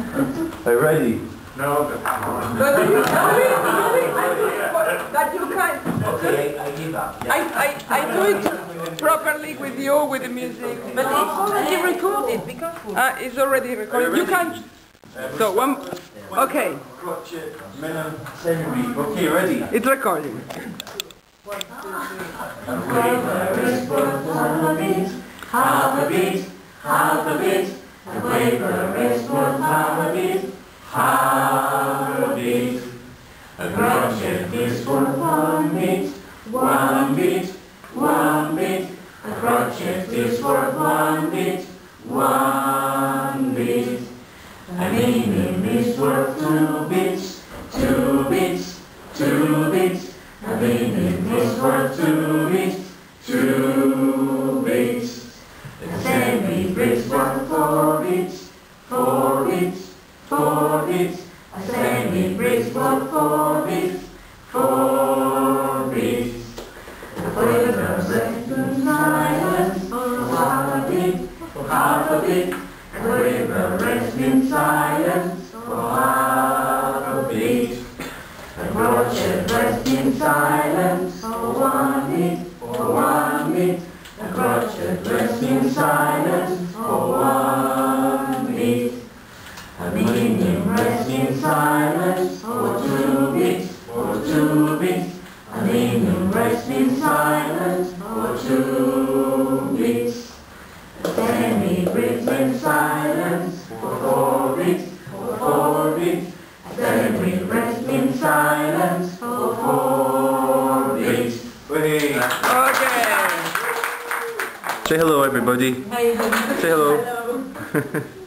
Are you ready? No, But you, sorry, sorry, I do it for, that you can. Okay, I, I give up. I, I, I do it properly with you, with the music. But it's already recorded, be careful. Uh, it's already recorded. You can. So one, okay, Crotchet, minimum, semi-beat. Okay, ready? it's recording. Half a beat, half a beat. half a is half a beat, half a beat. A crotchet is worth one beat, one beat, one beat. A crotchet is worth one beat, one beat. A minim is worth two beats, two beats, two beats. A minim is worth two beats, two four beats. A semi is worth four beats, four beats. A quaver rest in silence for half a beat, for half a beat. A quaver rest in silence for half a beat. A crotchet rest in silence for one beat, for one beat. A crotchet rest in silence for one beat. A minim rest in silence for two beats, for two beats. A minim rest in silence for two beats. A semi breaks in silence for four beats, for four beats. A semi rest in silence for four beats. Okay. Say hello, everybody. Hey, Say hello. hello.